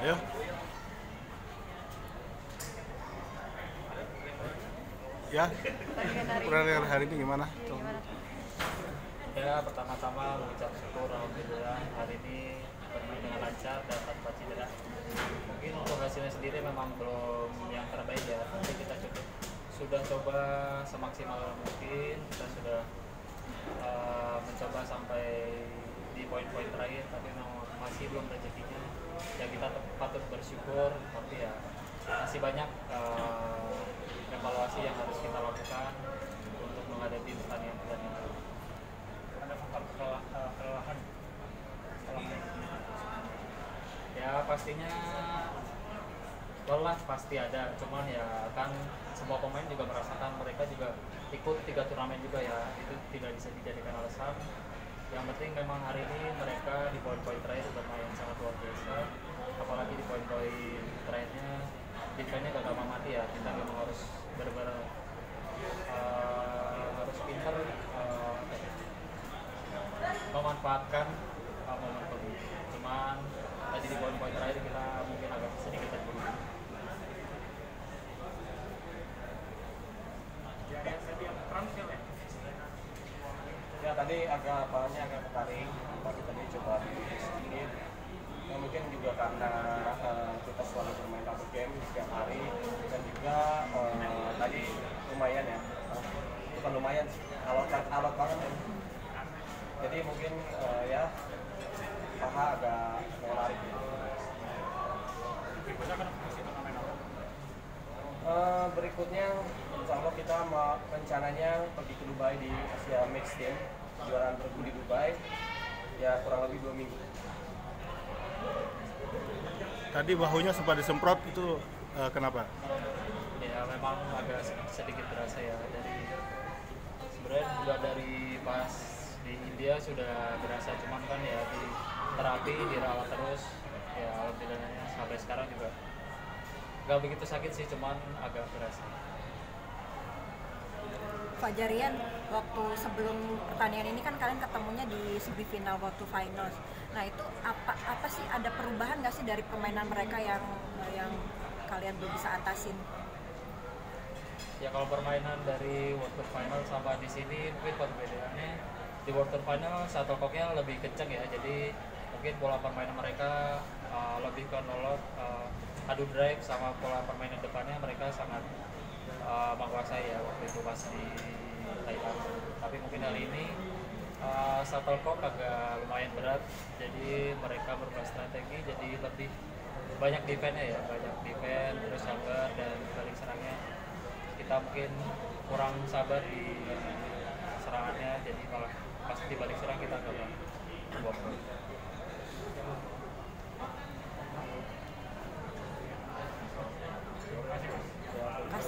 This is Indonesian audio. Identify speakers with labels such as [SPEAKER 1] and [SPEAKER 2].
[SPEAKER 1] Ayo. Ya,
[SPEAKER 2] perayaan hari ini
[SPEAKER 1] gimana?
[SPEAKER 3] Ya, pertama-tama mengucap syukur Alhamdulillah hari ini bermain dengan lancar dan tanpa cedera. Mungkin untuk hasilnya sendiri memang belum yang terbaik ya, tapi kita cukup sudah coba semaksimal mungkin, kita sudah uh, mencoba sampai poin-poin terakhir, tapi memang masih belum rezekinya. Ya kita patut bersyukur, tapi ya masih banyak eh, evaluasi yang harus kita lakukan untuk menghadapi pertandingan-pertandingan.
[SPEAKER 4] ada faktor kelela- eh, kelelahan main
[SPEAKER 3] Ya pastinya lelah pasti ada, cuman ya kan semua pemain juga merasakan mereka juga ikut tiga turnamen juga ya itu tidak bisa dijadikan alasan. Yang penting memang hari ini mereka di poin-poin terakhir bermain sangat luar biasa, apalagi di poin-poin terakhirnya defense-nya gagal mati ya. Kita memang harus benar-benar eh, harus pintar eh, memanfaatkan uh, momentum. Cuman tadi di poin-poin terakhir kita mungkin agak sedikit terburu
[SPEAKER 4] ya ya saya yang transfer ya
[SPEAKER 5] Ya tadi agak bahannya agak ketarik, tapi tadi coba ditulis sedikit. Ya mungkin juga karena eh, kita selalu bermain satu game setiap hari dan juga eh, tadi lumayan ya, bukan lumayan alot alot banget ya. Jadi mungkin eh, ya paha agak menarik gitu. Eh, berikutnya insya Allah kita mau rencananya pergi ke Dubai di Asia Mix Team juaraan bergu di Dubai ya kurang lebih dua minggu.
[SPEAKER 1] Tadi bahunya sempat disemprot itu eh, kenapa?
[SPEAKER 3] Ya memang agak sedikit berasa ya dari sebenarnya juga dari pas di India sudah berasa cuman kan ya di terapi dirawat terus ya alhamdulillahnya sampai sekarang juga nggak begitu sakit sih cuman agak berasa
[SPEAKER 2] Fajarian waktu sebelum pertandingan ini kan kalian ketemunya di semifinal waktu finals. Nah itu apa apa sih ada perubahan nggak sih dari permainan mereka yang yang kalian belum bisa atasin?
[SPEAKER 3] ya kalau permainan dari Tour Final sama di sini mungkin perbedaannya di Tour Final shuttlecocknya lebih kenceng ya jadi mungkin pola permainan mereka uh, lebih ke nolot uh, adu drive sama pola permainan depannya mereka sangat uh, menguasai ya waktu itu pas di Thailand. Tapi mungkin kali ini uh, shuttlecock agak lumayan berat jadi mereka berubah strategi jadi lebih banyak defense ya banyak defense terus sabar dan balik serangnya. Kita mungkin kurang sabar di serangannya jadi malah pas di balik serang kita agak